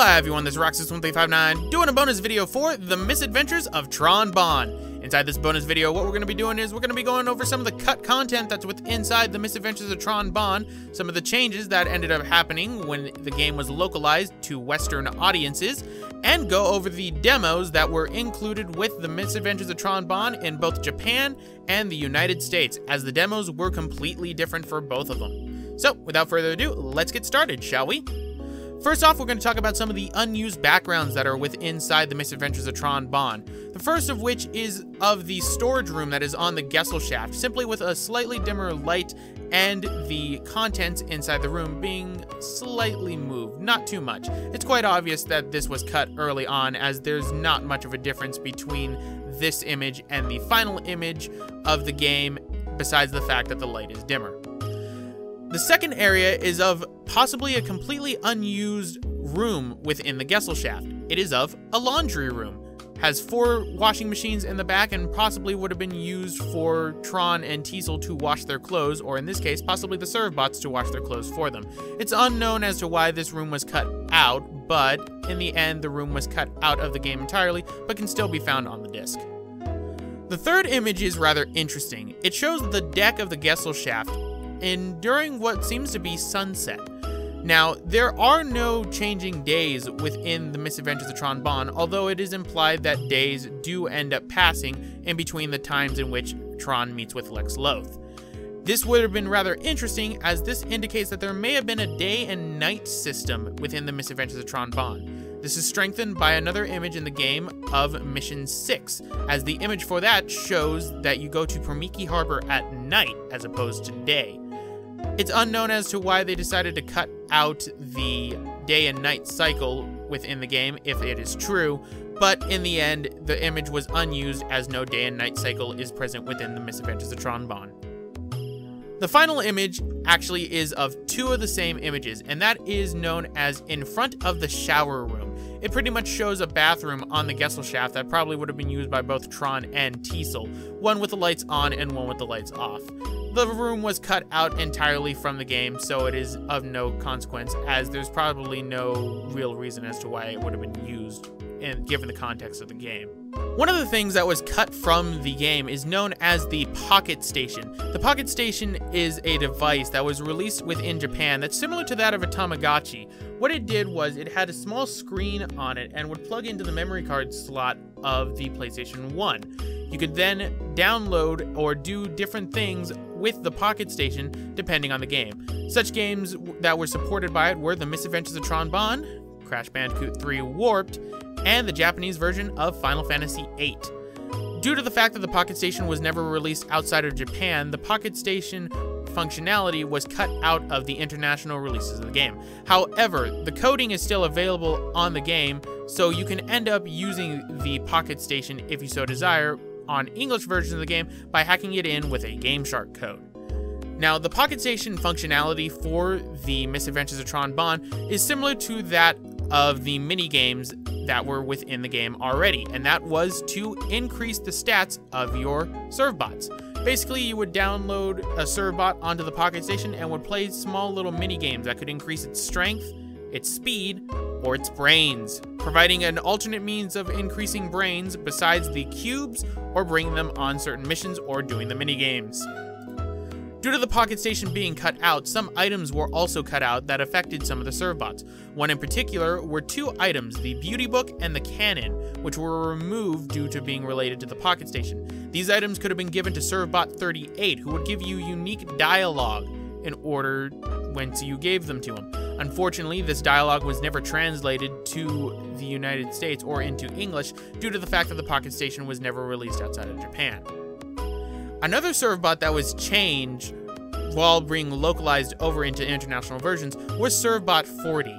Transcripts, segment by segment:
Hola everyone, this is Roxas1359 doing a bonus video for The Misadventures of Tron Bonne. Inside this bonus video, what we're going to be doing is we're going to be going over some of the cut content that's within inside The Misadventures of Tron Bonne, some of the changes that ended up happening when the game was localized to Western audiences, and go over the demos that were included with The Misadventures of Tron Bonne in both Japan and the United States, as the demos were completely different for both of them. So, without further ado, let's get started, shall we? First off, we're going to talk about some of the unused backgrounds that are within inside the Misadventures of Tron Bonne. The first of which is of the storage room that is on the Gesellschaft, simply with a slightly dimmer light and the contents inside the room being slightly moved, not too much. It's quite obvious that this was cut early on as there's not much of a difference between this image and the final image of the game besides the fact that the light is dimmer. The second area is of possibly a completely unused room within the Gesellschaft. It is of a laundry room. Has four washing machines in the back and possibly would have been used for Tron and Teisel to wash their clothes, or in this case, possibly the Servbots to wash their clothes for them. It's unknown as to why this room was cut out, but in the end, the room was cut out of the game entirely, but can still be found on the disc. The third image is rather interesting. It shows the deck of the Gesellschaft in during what seems to be sunset. Now, there are no changing days within the Misadventures of Tron Bonne, although it is implied that days do end up passing in between the times in which Tron meets with Lex Loathe. This would have been rather interesting, as this indicates that there may have been a day and night system within the Misadventures of Tron Bonne. This is strengthened by another image in the game of Mission 6, as the image for that shows that you go to Promiki Harbor at night as opposed to day. It's unknown as to why they decided to cut out the day and night cycle within the game, if it is true, but in the end, the image was unused as no day and night cycle is present within the Misadventures of Tron Bonne. The final image actually is of two of the same images, and that is known as in front of the shower room. It pretty much shows a bathroom on the Gesellschaft that probably would have been used by both Tron and Teisel, one with the lights on and one with the lights off. The room was cut out entirely from the game, so it is of no consequence, as there's probably no real reason as to why it would have been used, in, given the context of the game. One of the things that was cut from the game is known as the Pocket Station. The Pocket Station is a device that was released within Japan that's similar to that of a Tamagotchi, what it did was it had a small screen on it and would plug into the memory card slot of the PlayStation 1. You could then download or do different things with the Pocket Station depending on the game. Such games that were supported by it were The Misadventures of Tron Bonne, Crash Bandicoot 3 Warped, and the Japanese version of Final Fantasy VIII. Due to the fact that the Pocket Station was never released outside of Japan, the Pocket Station functionality was cut out of the international releases of the game. However, the coding is still available on the game, so you can end up using the Pocket Station if you so desire on English versions of the game by hacking it in with a GameShark code. Now, the Pocket Station functionality for the Misadventures of Tron Bonne is similar to that of the mini games that were within the game already, and that was to increase the stats of your Servbots. Basically, you would download a Servbot onto the Pocket Station and would play small little mini games that could increase its strength, its speed, or its brains, providing an alternate means of increasing brains besides the cubes or bringing them on certain missions or doing the mini games. Due to the Pocket Station being cut out, some items were also cut out that affected some of the Servbots. One in particular were two items, the Beauty Book and the Cannon, which were removed due to being related to the Pocket Station. These items could have been given to Servbot 38, who would give you unique dialogue in order once you gave them to him. Unfortunately, this dialogue was never translated to the United States or into English due to the fact that the Pocket Station was never released outside of Japan. Another Servbot that was changed while being localized over into international versions was Servbot 40.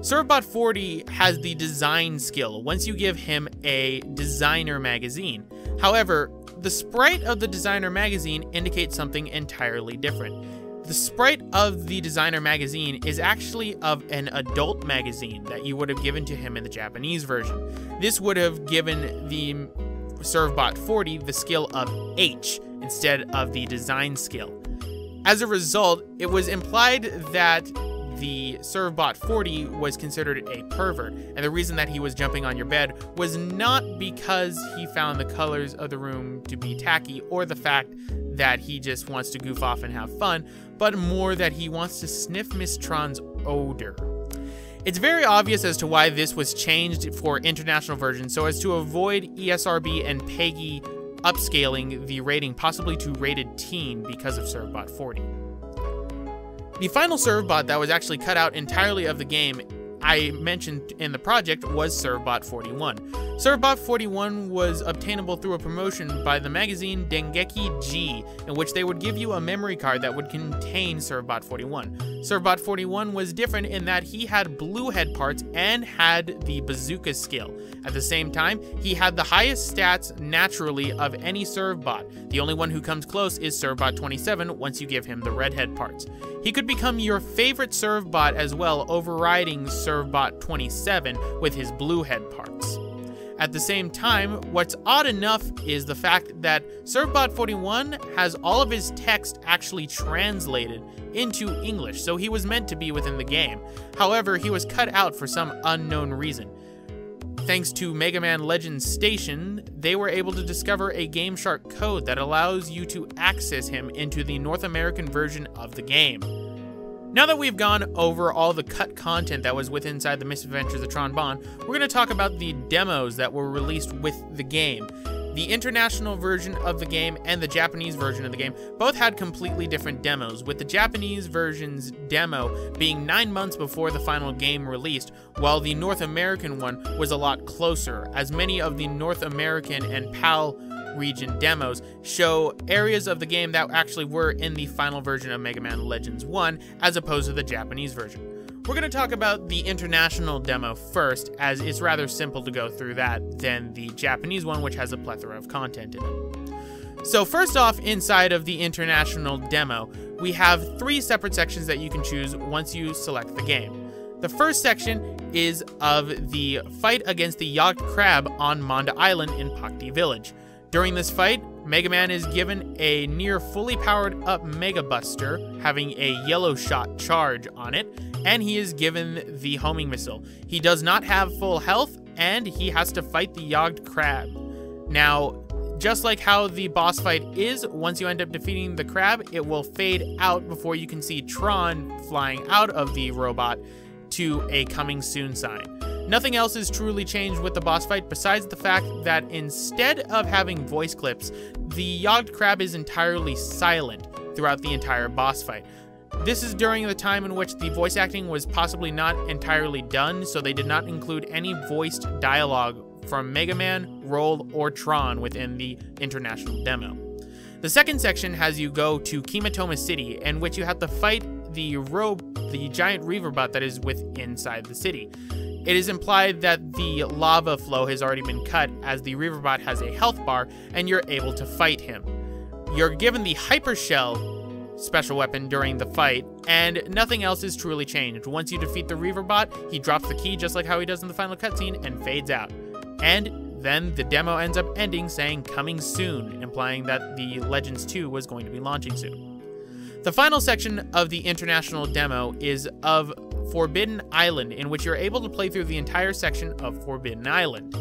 Servbot 40 has the design skill once you give him a designer magazine. However, the sprite of the designer magazine indicates something entirely different. The sprite of the designer magazine is actually of an adult magazine that you would have given to him in the Japanese version. This would have given the Servbot 40 the skill of H, instead of the design skill. As a result, it was implied that the Servbot 40 was considered a pervert. And the reason that he was jumping on your bed was not because he found the colors of the room to be tacky or the fact that he just wants to goof off and have fun, but more that he wants to sniff Miss Tron's odor. It's very obvious as to why this was changed for international versions so as to avoid ESRB and PEGI upscaling the rating possibly to rated teen because of Servbot 40. The final Servbot that was actually cut out entirely of the game I mentioned in the project was Servbot 41. Servbot 41 was obtainable through a promotion by the magazine Dengeki G, in which they would give you a memory card that would contain Servbot 41. Servbot 41 was different in that he had blue head parts and had the bazooka skill. At the same time, he had the highest stats naturally of any Servbot. The only one who comes close is Servbot 27 once you give him the red head parts. He could become your favorite Servbot as well, overriding Servbot 27 with his blue head parts. At the same time, what's odd enough is the fact that Servbot 41 has all of his text actually translated into English, so he was meant to be within the game. However, he was cut out for some unknown reason. Thanks to Mega Man Legends Station, they were able to discover a Game Shark code that allows you to access him into the North American version of the game. Now that we've gone over all the cut content that was with inside the Misadventures of Tron Bonne, we're going to talk about the demos that were released with the game. The international version of the game and the Japanese version of the game both had completely different demos, with the Japanese version's demo being nine months before the final game released, while the North American one was a lot closer, as many of the North American and PAL region demos show areas of the game that actually were in the final version of Mega Man Legends 1, as opposed to the Japanese version. We're going to talk about the international demo first, as it's rather simple to go through that than the Japanese one, which has a plethora of content in it. So first off, inside of the international demo, we have three separate sections that you can choose once you select the game. The first section is of the fight against the Yacht Crab on Manda Island in Pokte Village. During this fight, Mega Man is given a near fully powered up Mega Buster, having a yellow shot charge on it, and he is given the homing missile. He does not have full health, and he has to fight the Yogged Crab. Now, just like how the boss fight is, once you end up defeating the crab, it will fade out before you can see Tron flying out of the robot to a coming soon sign. Nothing else is truly changed with the boss fight besides the fact that instead of having voice clips, the Yogged Crab is entirely silent throughout the entire boss fight. This is during the time in which the voice acting was possibly not entirely done, so they did not include any voiced dialogue from Mega Man, Roll, or Tron within the international demo. The second section has you go to Kimotoma City, in which you have to fight the robe, the giant Reaverbot that is with inside the city. It is implied that the lava flow has already been cut as the Reaverbot has a health bar and you're able to fight him. You're given the Hyper Shell special weapon during the fight, and nothing else is truly changed. Once you defeat the Reaverbot, he drops the key just like how he does in the final cutscene and fades out. And then the demo ends up ending saying coming soon, implying that the Legends 2 was going to be launching soon. The final section of the international demo is of Forbidden Island, in which you're able to play through the entire section of Forbidden Island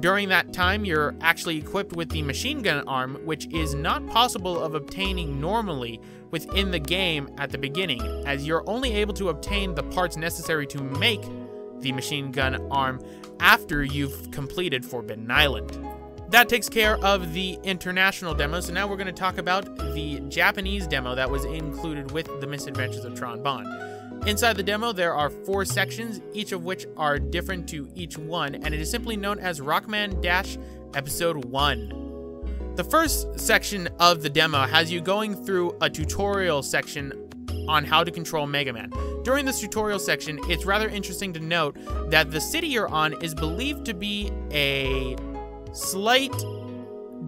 during that time, you're actually equipped with the machine gun arm, which is not possible of obtaining normally within the game at the beginning, as you're only able to obtain the parts necessary to make the machine gun arm after you've completed Forbidden Island. That takes care of the international demo, so now we're going to talk about the Japanese demo that was included with the Misadventures of Tron Bonne. Inside the demo, there are four sections, each of which are different to each one, and it is simply known as Rockman Dash Episode 1. The first section of the demo has you going through a tutorial section on how to control Mega Man. During this tutorial section, it's rather interesting to note that the city you're on is believed to be a slight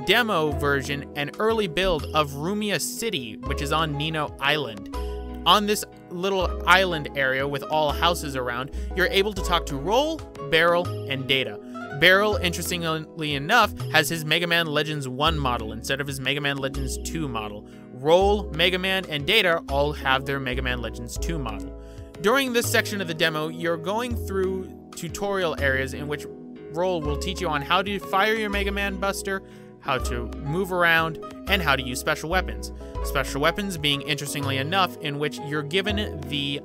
demo version and early build of Rumia City, which is on Nino Island. On this little island area with all houses around, you're able to talk to Roll, Barrel, and Data. Barrel, interestingly enough, has his Mega Man Legends 1 model instead of his Mega Man Legends 2 model. Roll, Mega Man, and Data all have their Mega Man Legends 2 model. During this section of the demo, you're going through tutorial areas in which Roll will teach you on how to fire your Mega Man Buster, how to move around, and how to use special weapons. Special weapons being, interestingly enough, in which you're given the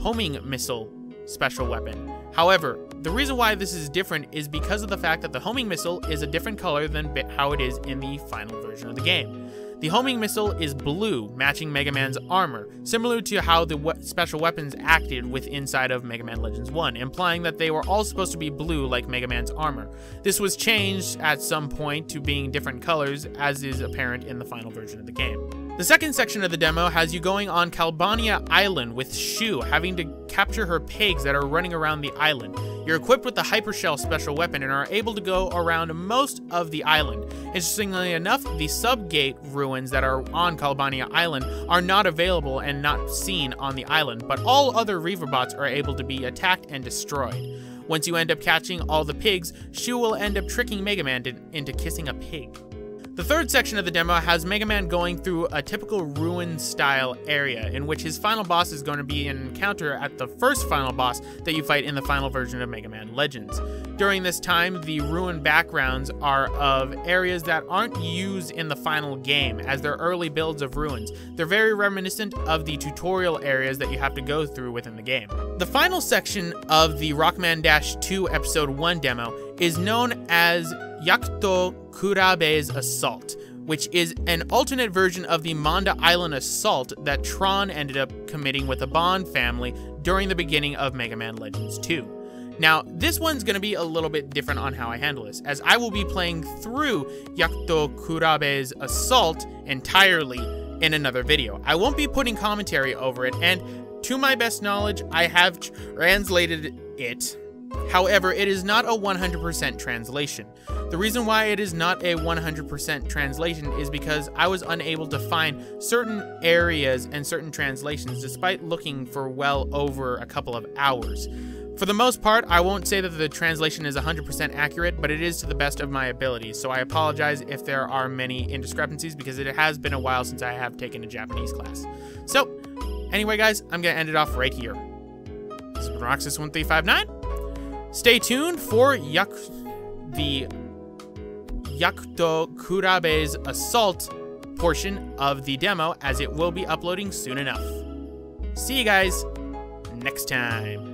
homing missile special weapon. However, the reason why this is different is because of the fact that the homing missile is a different color than how it is in the final version of the game. The homing missile is blue, matching Mega Man's armor, similar to how the we special weapons acted with inside of Mega Man Legends 1, implying that they were all supposed to be blue like Mega Man's armor. This was changed at some point to being different colors, as is apparent in the final version of the game. The second section of the demo has you going on Calbania Island with Shu, having to capture her pigs that are running around the island. You're equipped with the Hyper Shell special weapon and are able to go around most of the island. Interestingly enough, the subgate ruins that are on Calbania Island are not available and not seen on the island, but all other Reaverbots are able to be attacked and destroyed. Once you end up catching all the pigs, Shu will end up tricking Mega Man into kissing a pig. The third section of the demo has Mega Man going through a typical ruin style area in which his final boss is going to be an encounter at the first final boss that you fight in the final version of Mega Man Legends. During this time, the ruin backgrounds are of areas that aren't used in the final game as they're early builds of ruins. They're very reminiscent of the tutorial areas that you have to go through within the game. The final section of the Rockman Dash 2 Episode 1 demo is known as Yakuto Krabbe's Assault, which is an alternate version of the Manda Island Assault that Tron ended up committing with the Bonne family during the beginning of Mega Man Legends 2. Now, this one's going to be a little bit different on how I handle this, as I will be playing through Yakuto Krabbe's Assault entirely in another video. I won't be putting commentary over it, and to my best knowledge, I have translated it However, it is not a 100% translation. The reason why it is not a 100% translation is because I was unable to find certain areas and certain translations despite looking for well over a couple of hours. For the most part, I won't say that the translation is 100% accurate, but it is to the best of my abilities, so I apologize if there are many indiscrepancies because it has been a while since I have taken a Japanese class. So, anyway guys, I'm going to end it off right here. This is Roxas1359. Stay tuned for the Yakuto Krabbe's assault portion of the demo as it will be uploading soon enough. See you guys next time.